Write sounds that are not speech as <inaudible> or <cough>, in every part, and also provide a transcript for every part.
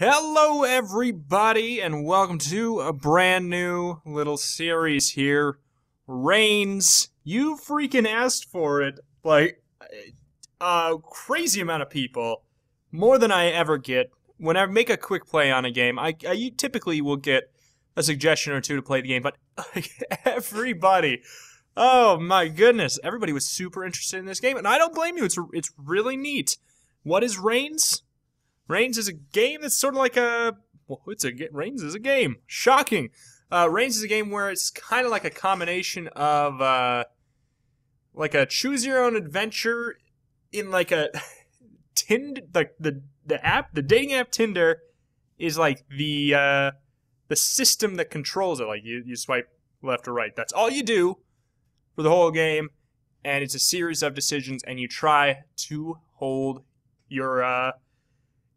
Hello, everybody, and welcome to a brand new little series here. Reigns. you freaking asked for it. Like, a crazy amount of people. More than I ever get. When I make a quick play on a game, I, I typically will get a suggestion or two to play the game, but <laughs> everybody. Oh my goodness, everybody was super interested in this game, and I don't blame you. It's it's really neat. What is Reigns? Reigns is a game that's sort of like a. Well, it's a Reigns is a game. Shocking. Uh, Reigns is a game where it's kind of like a combination of uh, like a choose your own adventure in like a <laughs> Tinder, like the the app, the dating app Tinder is like the uh, the system that controls it. Like you you swipe left or right. That's all you do for the whole game, and it's a series of decisions, and you try to hold your uh,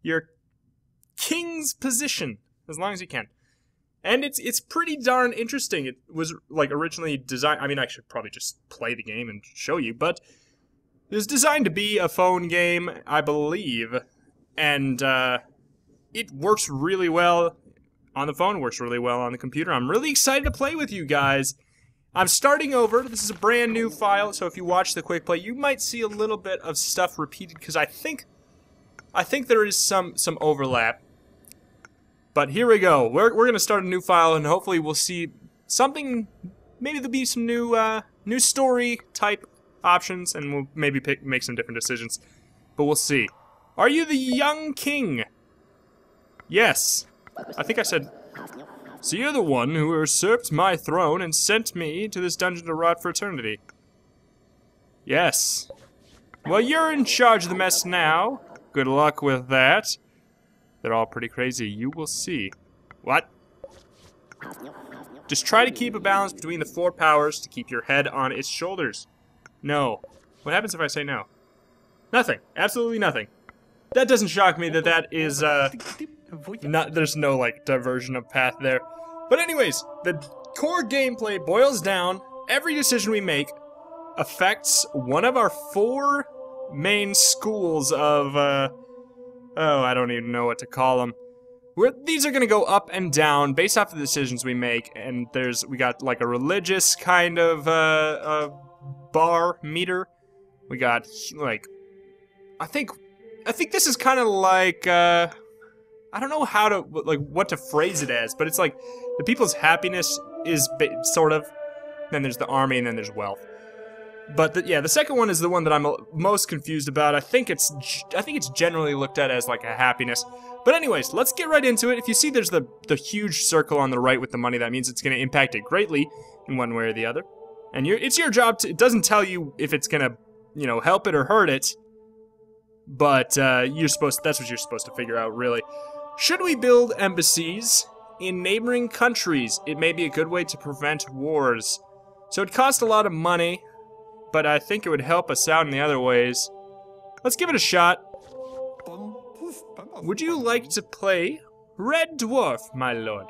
your king's position as long as you can. And it's it's pretty darn interesting. It was like originally designed. I mean, I should probably just play the game and show you, but it was designed to be a phone game, I believe, and uh, it works really well on the phone. Works really well on the computer. I'm really excited to play with you guys. I'm starting over. This is a brand new file, so if you watch the quick play, you might see a little bit of stuff repeated because I think I think there is some some overlap. But here we go. We're we're gonna start a new file, and hopefully we'll see something. Maybe there'll be some new uh, new story type options, and we'll maybe pick make some different decisions. But we'll see. Are you the young king? Yes. I think I said. So you're the one who usurped my throne and sent me to this dungeon to rot for eternity. Yes. Well, you're in charge of the mess now. Good luck with that. They're all pretty crazy. You will see. What? Just try to keep a balance between the four powers to keep your head on its shoulders. No. What happens if I say no? Nothing. Absolutely nothing. That doesn't shock me that that is, uh, not, there's no, like, diversion of path there. But anyways, the core gameplay boils down, every decision we make affects one of our four main schools of, uh, oh, I don't even know what to call them. We're, these are going to go up and down based off the decisions we make, and there's, we got like a religious kind of, uh, uh bar meter. We got, like, I think, I think this is kind of like, uh, I don't know how to, like, what to phrase it as, but it's like, the people's happiness is sort of, then there's the army, and then there's wealth. But the, yeah, the second one is the one that I'm most confused about. I think it's I think it's generally looked at as like a happiness. But anyways, let's get right into it. If you see there's the the huge circle on the right with the money, that means it's going to impact it greatly in one way or the other. And it's your job to it doesn't tell you if it's going to, you know, help it or hurt it. But uh, you're supposed that's what you're supposed to figure out really. Should we build embassies in neighboring countries? It may be a good way to prevent wars. So it costs a lot of money but I think it would help us out in the other ways. Let's give it a shot. Would you like to play Red Dwarf, my lord?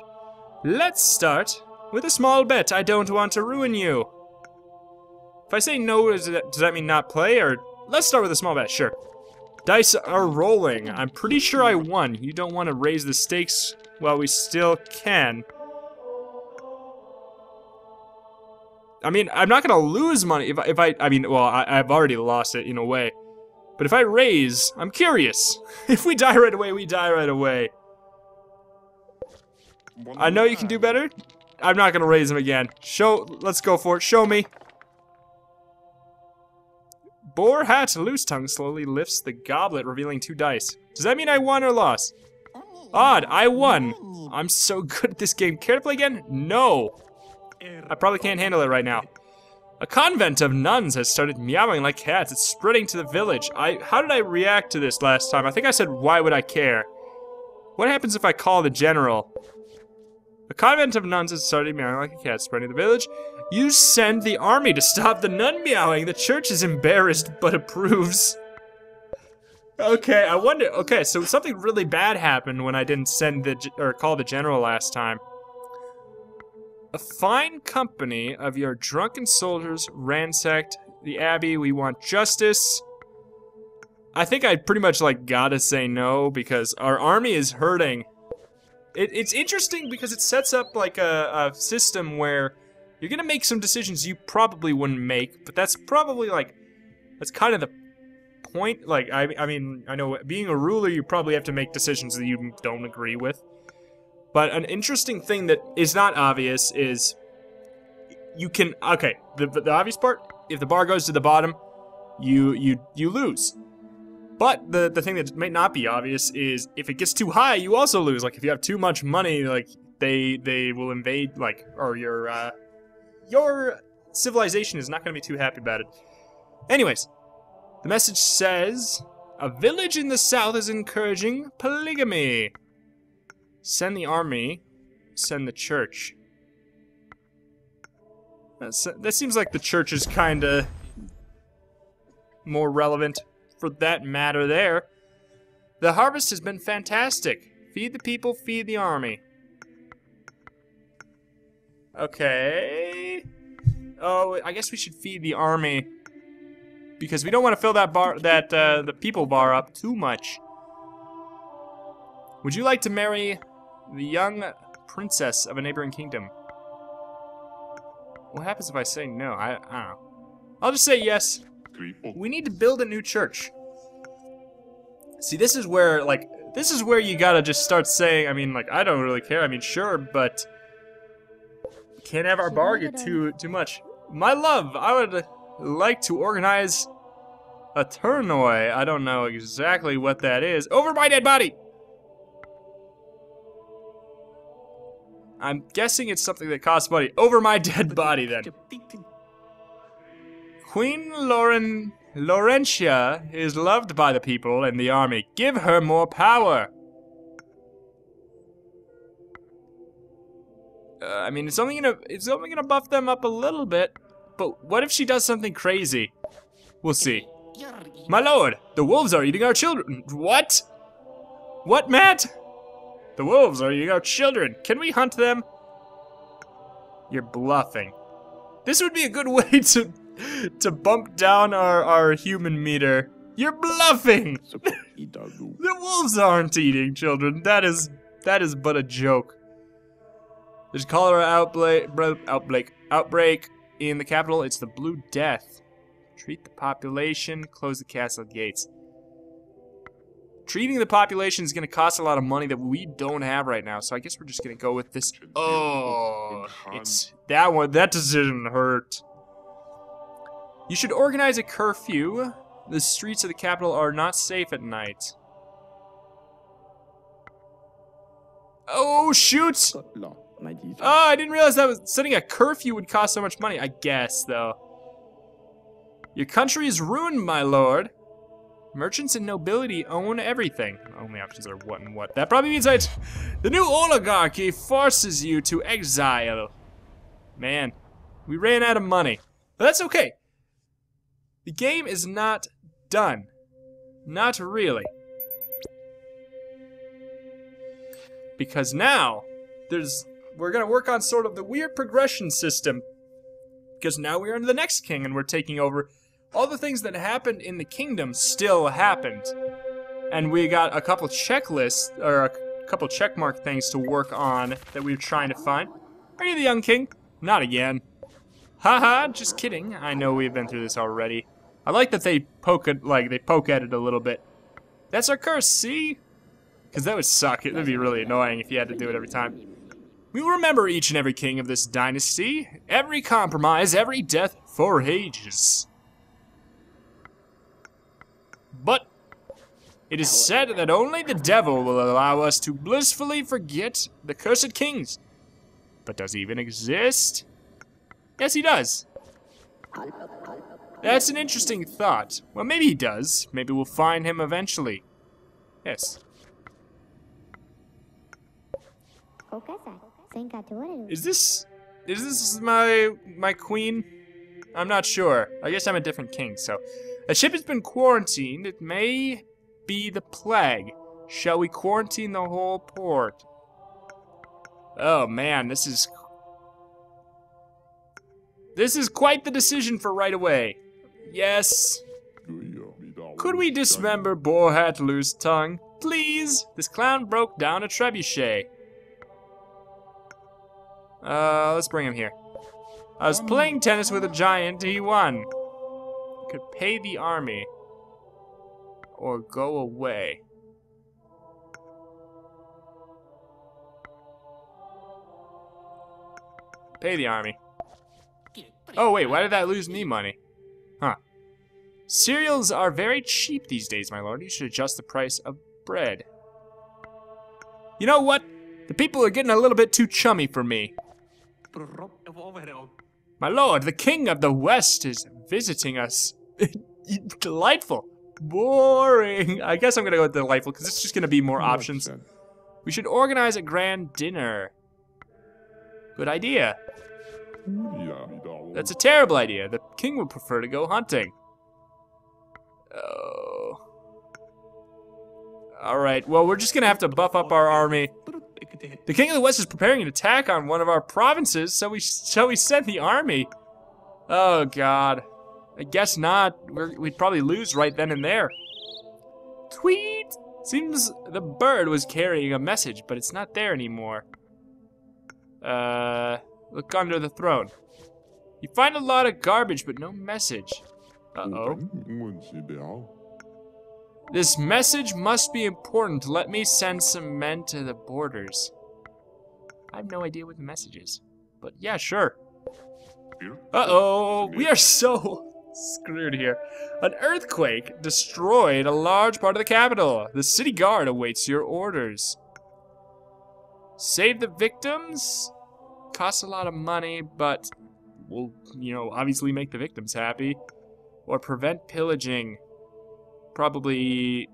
Let's start with a small bet. I don't want to ruin you. If I say no, does that, does that mean not play, or... Let's start with a small bet, sure. Dice are rolling. I'm pretty sure I won. You don't want to raise the stakes while we still can. I mean, I'm not gonna lose money if I, if I, I mean, well, I, I've already lost it in a way. But if I raise, I'm curious. <laughs> if we die right away, we die right away. I know you can do better. I'm not gonna raise him again. Show, let's go for it. Show me. Boarhat Loose Tongue slowly lifts the goblet, revealing two dice. Does that mean I won or lost? Odd, I won. I'm so <laughs> good at this game. Care to play again? No. I probably can't handle it right now. A convent of nuns has started meowing like cats. It's spreading to the village. I how did I react to this last time? I think I said why would I care? What happens if I call the general? A convent of nuns has started meowing like a cat, spreading to the village. You send the army to stop the nun meowing. The church is embarrassed but approves. Okay, I wonder. Okay, so something really bad happened when I didn't send the or call the general last time. A fine company of your drunken soldiers ransacked the abbey. We want justice. I think I pretty much like gotta say no because our army is hurting. It, it's interesting because it sets up like a, a system where you're gonna make some decisions you probably wouldn't make, but that's probably like that's kind of the point. Like I, I mean, I know being a ruler, you probably have to make decisions that you don't agree with. But an interesting thing that is not obvious is you can okay the, the obvious part if the bar goes to the bottom you you you lose. But the the thing that may not be obvious is if it gets too high you also lose. Like if you have too much money like they they will invade like or your uh your civilization is not going to be too happy about it. Anyways the message says a village in the south is encouraging polygamy send the army send the church that's, that seems like the church is kind of more relevant for that matter there. The harvest has been fantastic. Feed the people, feed the army. Okay. Oh, I guess we should feed the army because we don't want to fill that bar, that uh, the people bar up too much. Would you like to marry the young princess of a neighboring kingdom? What happens if I say no? I, I don't know. I'll just say yes. We need to build a new church. See, this is where, like, this is where you gotta just start saying, I mean, like, I don't really care. I mean, sure, but can't have our bar get too too much. My love, I would like to organize a tournoi. I don't know exactly what that is. Over my dead body! I'm guessing it's something that costs money. Over my dead body, then. Queen Lauren Laurentia is loved by the people and the army. Give her more power. Uh, I mean, it's only gonna it's only gonna buff them up a little bit. But what if she does something crazy? We'll see. My lord, the wolves are eating our children. What? What, Matt? The wolves are eating our children. Can we hunt them? You're bluffing. This would be a good <laughs> way to to bump down our, our human meter. You're bluffing! <laughs> <laughs> the wolves aren't eating children. That is that is but a joke. There's cholera outbreak, outbreak, outbreak in the capital. It's the Blue Death. Treat the population. Close the castle gates treating the population is going to cost a lot of money that we don't have right now. So I guess we're just going to go with this. Oh, it's that one. That decision hurt. You should organize a curfew. The streets of the capital are not safe at night. Oh, shoot! Oh, I didn't realize that was setting a curfew would cost so much money. I guess, though. Your country is ruined, my lord. Merchants and nobility own everything. Only options are what and what. That probably means that the new oligarchy forces you to exile. Man, we ran out of money. But that's okay. The game is not done. Not really. Because now, there's we're gonna work on sort of the weird progression system. Because now we're into the next king and we're taking over all the things that happened in the kingdom still happened. And we got a couple checklists, or a couple checkmark things to work on that we were trying to find. Are you the young king? Not again. Haha, just kidding. I know we've been through this already. I like that they poke it, like, they poke at it a little bit. That's our curse, see? Because that would suck. It would be really annoying if you had to do it every time. We will remember each and every king of this dynasty. Every compromise, every death for ages. But it is said that only the devil will allow us to blissfully forget the cursed kings. But does he even exist? Yes, he does. That's an interesting thought. Well, maybe he does. Maybe we'll find him eventually. Yes. Is this... Is this my... my queen? I'm not sure. I guess I'm a different king, so... A ship has been quarantined. It may be the plague. Shall we quarantine the whole port? Oh man, this is... This is quite the decision for right away. Yes. Could we dismember Boarhat Loose Tongue? Please? This clown broke down a trebuchet. Uh, let's bring him here. I was playing tennis with a giant, he won. Could pay the army. Or go away. Pay the army. Oh wait, why did that lose me money? Huh. Cereals are very cheap these days, my lord. You should adjust the price of bread. You know what? The people are getting a little bit too chummy for me. My lord, the king of the west is visiting us. <laughs> delightful. Boring. I guess I'm gonna go with delightful because it's just gonna be more options. We should organize a grand dinner. Good idea. That's a terrible idea. The king would prefer to go hunting. Oh. Alright, well, we're just gonna have to buff up our army. The king of the west is preparing an attack on one of our provinces, so we shall we send the army? Oh, God. I guess not. We're, we'd probably lose right then and there. Tweet! Seems the bird was carrying a message, but it's not there anymore. Uh, look under the throne. You find a lot of garbage, but no message. Uh-oh. This message must be important. Let me send some men to the borders. I have no idea what the message is. But yeah, sure. Uh-oh, we are so screwed here. An earthquake destroyed a large part of the capital. The city guard awaits your orders. Save the victims? Costs a lot of money, but will, you know, obviously make the victims happy. Or prevent pillaging. Probably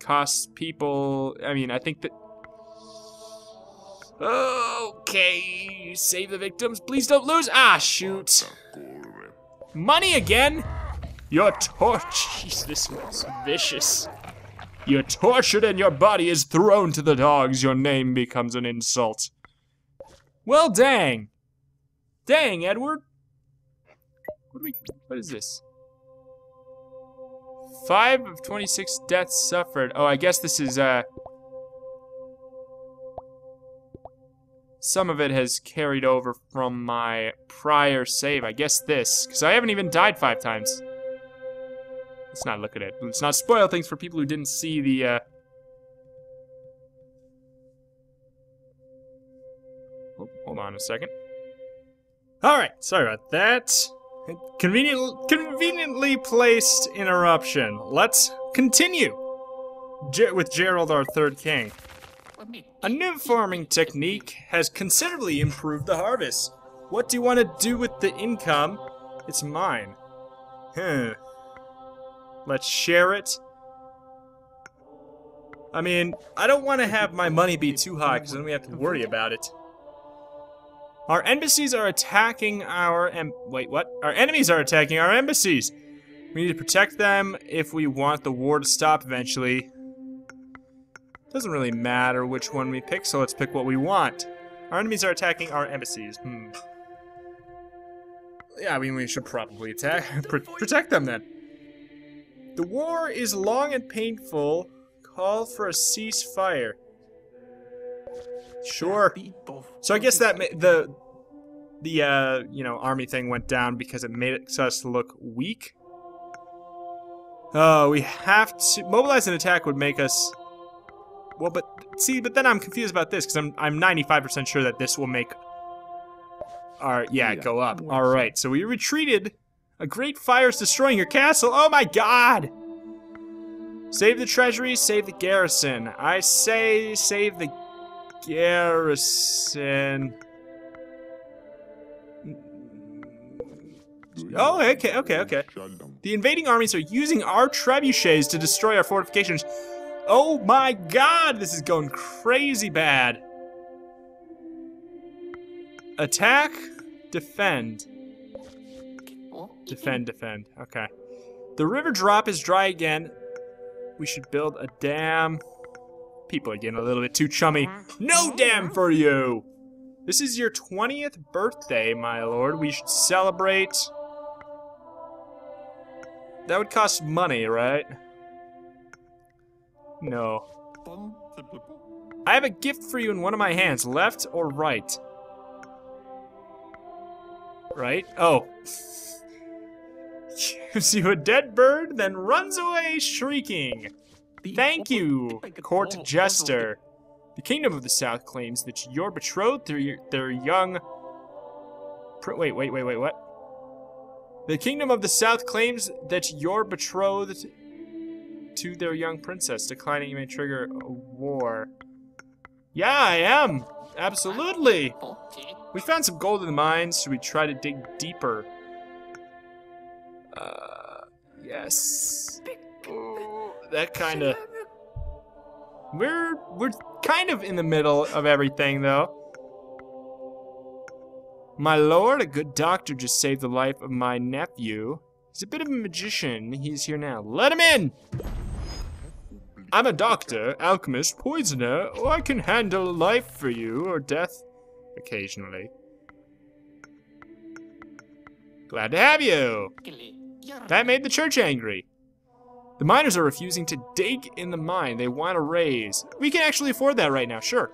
costs people, I mean, I think that Okay, save the victims. Please don't lose. Ah, shoot. Money again? Your torch. Jeez, this was vicious. You're tortured and your body is thrown to the dogs. Your name becomes an insult. Well, dang. Dang, Edward. What, do we, what is this? Five of 26 deaths suffered. Oh, I guess this is, uh, some of it has carried over from my prior save. I guess this, because I haven't even died five times. Let's not look at it. Let's not spoil things for people who didn't see the, uh... Oh, hold on a second. Alright, sorry about that. Convenient, conveniently placed interruption. Let's continue with Gerald, our third king. A new farming technique has considerably improved the harvest. What do you want to do with the income? It's mine. Hmm. Let's share it. I mean, I don't want to have my money be too high because then we have to worry about it. Our embassies are attacking our em- wait, what? Our enemies are attacking our embassies. We need to protect them if we want the war to stop eventually. Doesn't really matter which one we pick, so let's pick what we want. Our enemies are attacking our embassies. Hmm. Yeah, I mean, we should probably attack, <laughs> pr protect them then. The war is long and painful. Call for a ceasefire. Sure. So I guess that the the uh, you know army thing went down because it made us look weak. Oh, we have to mobilize an attack would make us well, but see, but then I'm confused about this because I'm I'm 95% sure that this will make our yeah, go up. All right, so we retreated. A great fire is destroying your castle. Oh my god! Save the treasury, save the garrison. I say save the garrison. Oh, okay, okay, okay. The invading armies are using our trebuchets to destroy our fortifications. Oh my god, this is going crazy bad. Attack, defend. Defend, defend. Okay. The river drop is dry again. We should build a dam. People are getting a little bit too chummy. No dam for you! This is your 20th birthday, my lord. We should celebrate. That would cost money, right? No. I have a gift for you in one of my hands, left or right? Right? Oh. <laughs> Gives you a dead bird, then runs away shrieking. Thank you, court jester. The kingdom of the south claims that your betrothed, their, their young... wait, wait, wait, wait, what? The kingdom of the south claims that your betrothed to their young princess, declining you may trigger a war. Yeah, I am. Absolutely. We found some gold in the mines. Should we try to dig deeper? Uh, yes. Ooh, that kind of. We're we're kind of in the middle of everything, though. My lord, a good doctor just saved the life of my nephew. He's a bit of a magician. He's here now. Let him in! I'm a doctor, alchemist, poisoner, or I can handle life for you, or death occasionally. Glad to have you! That made the church angry. The miners are refusing to dig in the mine. They want a raise. We can actually afford that right now, sure.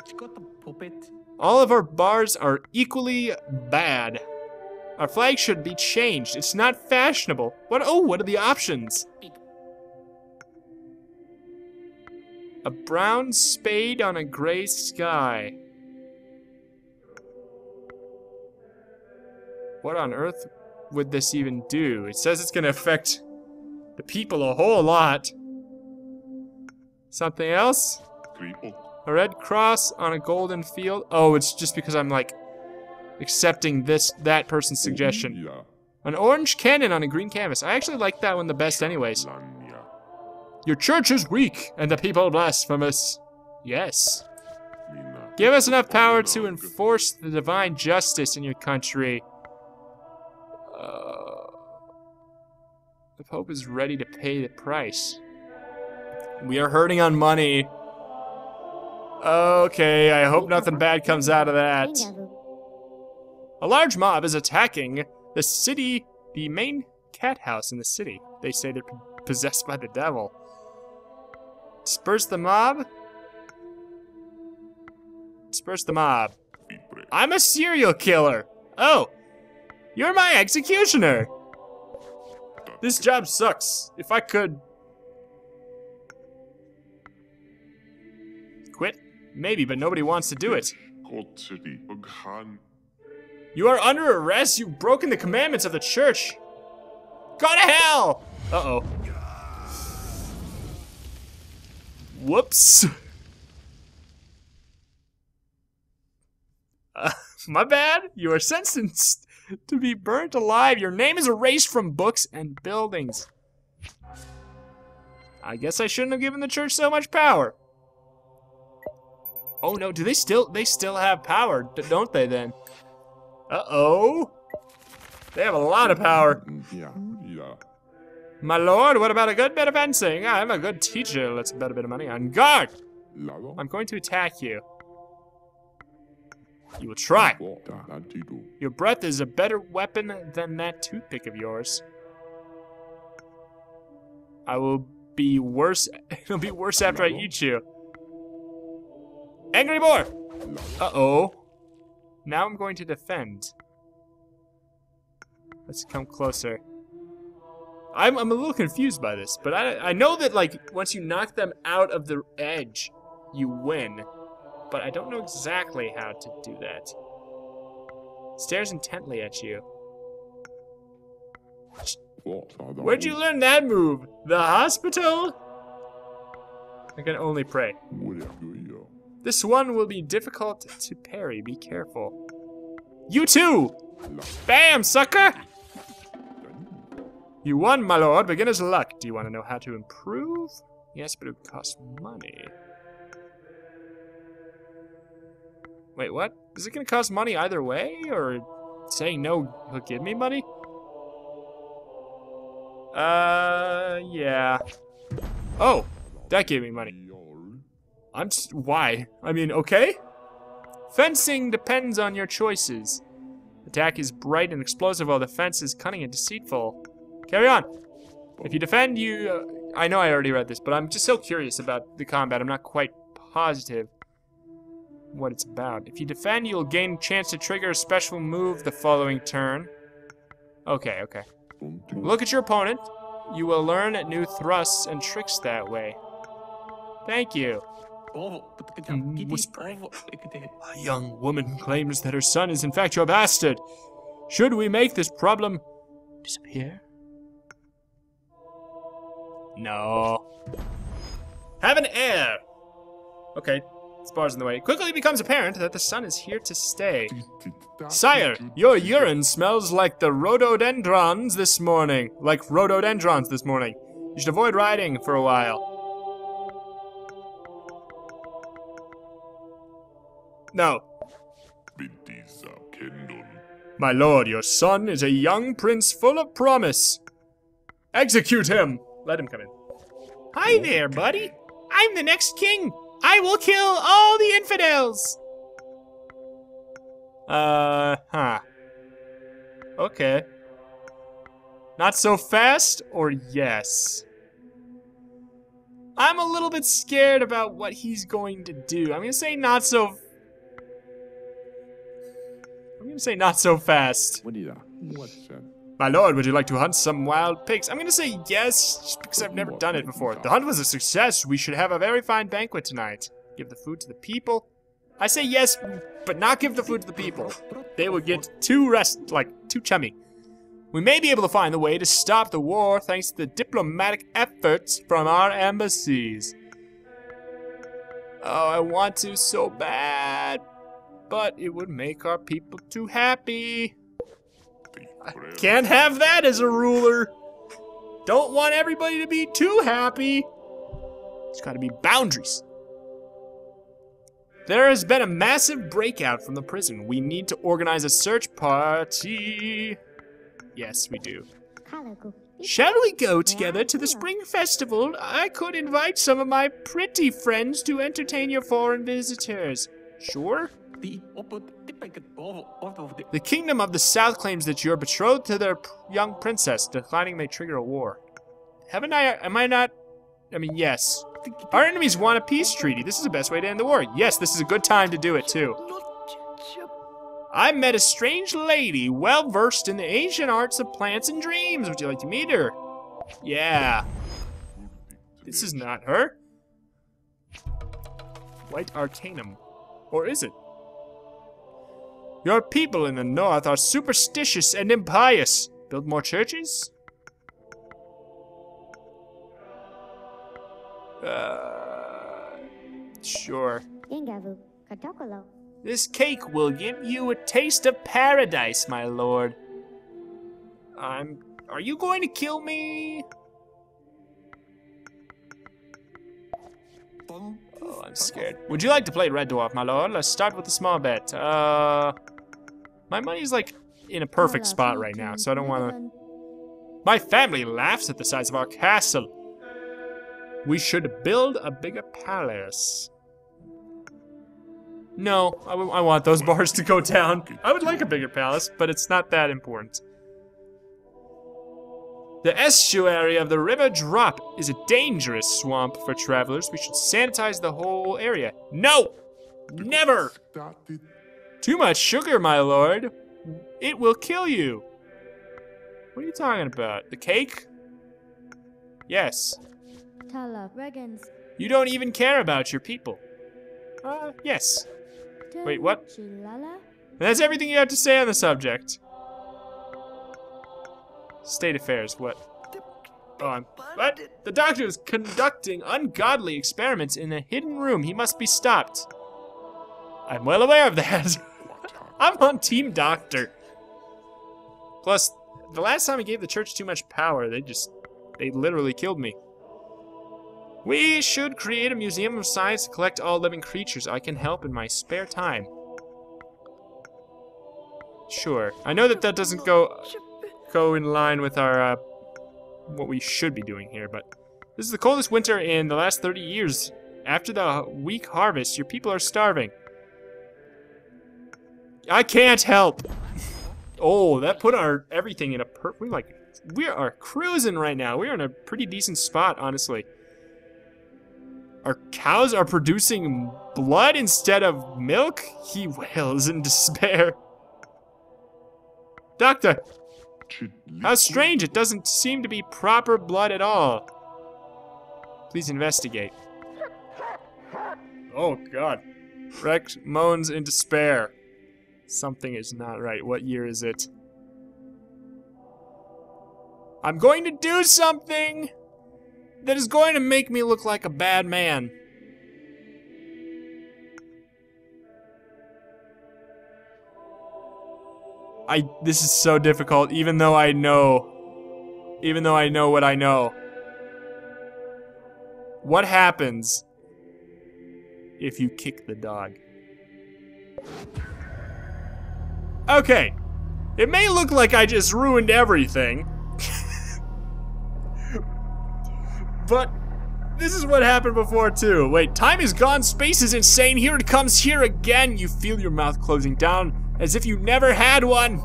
All of our bars are equally bad. Our flag should be changed. It's not fashionable. What? Oh, what are the options? A brown spade on a gray sky. What on earth would this even do? It says it's gonna affect the people a whole lot. Something else? A red cross on a golden field? Oh, it's just because I'm like accepting this that person's suggestion. An orange cannon on a green canvas. I actually like that one the best anyways. Your church is weak, and the people blasphemous. Yes. Give us enough power to enforce the divine justice in your country. Uh, the Pope is ready to pay the price. We are hurting on money. Okay, I hope nothing bad comes out of that. A large mob is attacking the city, the main cat house in the city. They say they're possessed by the devil. Disperse the mob? Disperse the mob. I'm a serial killer. Oh, you're my executioner. This job sucks. If I could... Quit? Maybe, but nobody wants to do it. You are under arrest. You've broken the commandments of the church. Go to hell! Uh-oh. Whoops. <laughs> Uh, my bad. You are sentenced to be burnt alive. Your name is erased from books and buildings. I guess I shouldn't have given the church so much power. Oh no, do they still, they still have power, don't they then? Uh-oh. They have a lot of power. Yeah, yeah. My lord, what about a good bit of fencing? I'm a good teacher. Let's bet a bit of money on guard. I'm going to attack you. You will try. Your breath is a better weapon than that toothpick of yours. I will be worse. <laughs> It'll be worse after I eat you. Angry boar! Uh-oh. Now I'm going to defend. Let's come closer. I'm, I'm a little confused by this, but I, I know that, like, once you knock them out of the edge, you win. But I don't know exactly how to do that. Stares intently at you. Where'd you learn that move? The hospital? I can only pray. This one will be difficult to parry. Be careful. You too! Bam, sucker! You won, my lord. Beginner's luck. Do you want to know how to improve? Yes, but it would cost money. Wait, what? Is it going to cost money either way? Or saying no, he'll give me money? Uh, yeah. Oh, that gave me money. I'm why? I mean, okay? Fencing depends on your choices. Attack is bright and explosive while defense is cunning and deceitful. Carry on. If you defend, you... Uh, I know I already read this, but I'm just so curious about the combat. I'm not quite positive what it's about. If you defend, you'll gain a chance to trigger a special move the following turn. Okay, okay. Look at your opponent. You will learn new thrusts and tricks that way. Thank you. A young woman claims that her son is in fact your bastard. Should we make this problem disappear? No. Have an heir. Okay, this bar's in the way. Quickly becomes apparent that the sun is here to stay. Sire, your urine smells like the rhododendrons this morning. Like rhododendrons this morning. You should avoid riding for a while. No. My lord, your son is a young prince full of promise. Execute him! Let him come in. Hi there, buddy. I'm the next king. I will kill all the infidels. Uh, huh. Okay. Not so fast, or yes? I'm a little bit scared about what he's going to do. I'm gonna say not so I'm gonna say not so fast. My lord, would you like to hunt some wild pigs? I'm gonna say yes, just because I've never done it before. The hunt was a success. We should have a very fine banquet tonight. Give the food to the people. I say yes, but not give the food to the people. They will get too rest, like, too chummy. We may be able to find the way to stop the war thanks to the diplomatic efforts from our embassies. Oh, I want to so bad but it would make our people too happy. Can't have that as a ruler. Don't want everybody to be too happy. There's gotta be boundaries. There has been a massive breakout from the prison. We need to organize a search party. Yes, we do. Shall we go together to the spring festival? I could invite some of my pretty friends to entertain your foreign visitors. Sure? The kingdom of the south claims that you're betrothed to their young princess. Declining may trigger a war. Haven't I, am I not, I mean, yes. Our enemies want a peace treaty. This is the best way to end the war. Yes, this is a good time to do it too. I met a strange lady, well versed in the ancient arts of plants and dreams. Would you like to meet her? Yeah. This is not her. White Arcanum. Or is it? Your people in the north are superstitious and impious. Build more churches? Uh, sure. This cake will give you a taste of paradise, my lord. I'm... Are you going to kill me? Oh, I'm scared. Would you like to play Red Dwarf, my lord? Let's start with a small bet. Uh... My money's like in a perfect spot right now, so I don't want to. My family laughs at the size of our castle. We should build a bigger palace. No, I, I want those <laughs> bars to go down. I would like a bigger palace, but it's not that important. The estuary of the River Drop is a dangerous swamp for travelers. We should sanitize the whole area. No! Never! Too much sugar, my lord. It will kill you. What are you talking about? The cake? Yes. You don't even care about your people. Uh, yes. Wait, what? That's everything you have to say on the subject. State affairs, what? Oh, I'm, what? The doctor is conducting ungodly experiments in a hidden room. He must be stopped. I'm well aware of that. <laughs> I'm on Team Doctor. Plus, the last time I gave the church too much power, they just, they literally killed me. We should create a museum of science to collect all living creatures I can help in my spare time. Sure. I know that that doesn't go go in line with our uh, what we should be doing here, but this is the coldest winter in the last 30 years. After the weak harvest, your people are starving. I can't help. Oh, that put our everything in a per we like we are cruising right now. We're in a pretty decent spot, honestly. Our cows are producing blood instead of milk? He <laughs> wails in despair. Doctor, how strange. It doesn't seem to be proper blood at all. Please investigate. Oh, God. Rex moans in despair. Something is not right. What year is it? I'm going to do something that is going to make me look like a bad man. I this is so difficult even though I know even though I know what I know. What happens if you kick the dog? Okay. It may look like I just ruined everything. <laughs> but this is what happened before too. Wait, time is gone, space is insane, here it comes, here again. You feel your mouth closing down as if you never had one.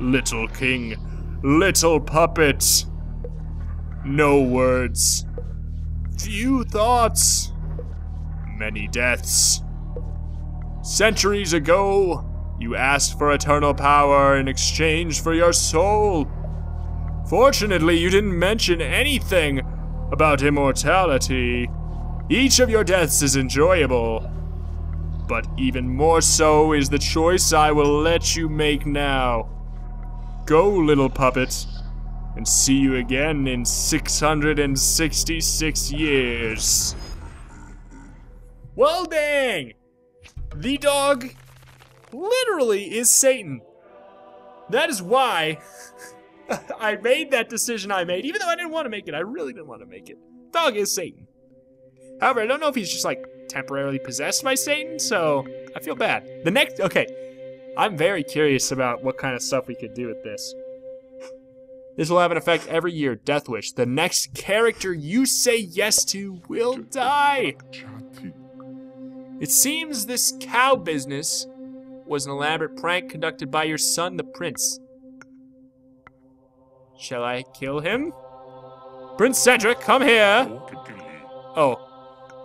Little king, little puppet. No words. Few thoughts. Many deaths. Centuries ago, you asked for eternal power in exchange for your soul. Fortunately, you didn't mention anything about immortality. Each of your deaths is enjoyable. But even more so is the choice I will let you make now. Go, little puppet, and see you again in 666 years. Well, dang! The dog literally is Satan. That is why <laughs> I made that decision I made, even though I didn't want to make it. I really didn't want to make it. Dog is Satan. However, I don't know if he's just like temporarily possessed by Satan, so I feel bad. The next, okay, I'm very curious about what kind of stuff we could do with this. This will have an effect every year. Death Wish. The next character you say yes to will die. It seems this cow business was an elaborate prank conducted by your son, the prince. Shall I kill him? Prince Cedric, come here. Oh.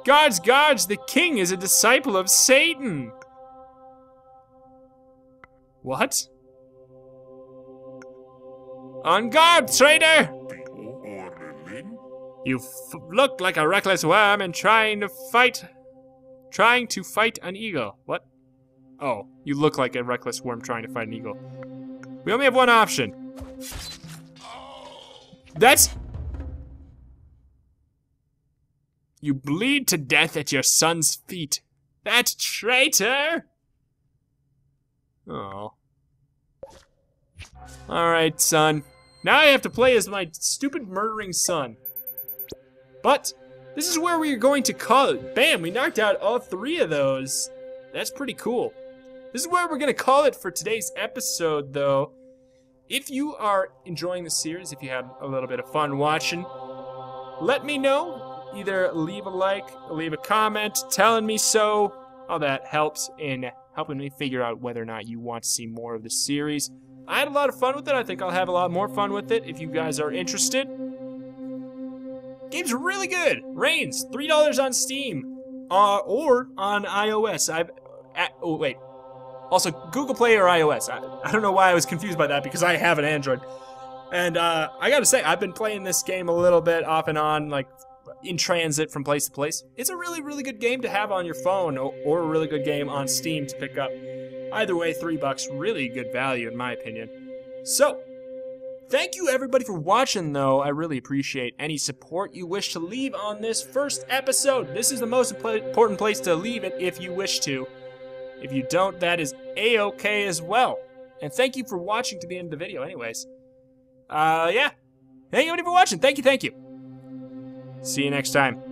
Guards, guards, the king is a disciple of Satan. What? On guard, traitor! You look like a reckless worm and trying to fight... Trying to fight an eagle. What? Oh, you look like a reckless worm trying to fight an eagle. We only have one option. That's... You bleed to death at your son's feet. That traitor! Oh. Alright, son. Now I have to play as my stupid murdering son. But, this is where we are going to call it. Bam, we knocked out all three of those. That's pretty cool. This is where we're going to call it for today's episode, though. If you are enjoying the series, if you had a little bit of fun watching, let me know. Either leave a like, leave a comment telling me so. All that helps in helping me figure out whether or not you want to see more of the series. I had a lot of fun with it. I think I'll have a lot more fun with it if you guys are interested. Game's really good. Reigns, three dollars on Steam, uh, or on iOS. I've, oh wait, also Google Play or iOS. I, I don't know why I was confused by that because I have an Android. And uh, I gotta say, I've been playing this game a little bit off and on, like in transit from place to place. It's a really, really good game to have on your phone, or, a really good game on Steam to pick up. Either way, three bucks, really good value in my opinion. So, thank you everybody for watching though. I really appreciate any support you wish to leave on this first episode. This is the most important place to leave it if you wish to. If you don't, that is a-okay as well. And thank you for watching to the end of the video anyways. Uh, yeah. Thank you for watching. Thank you, thank you. See you next time.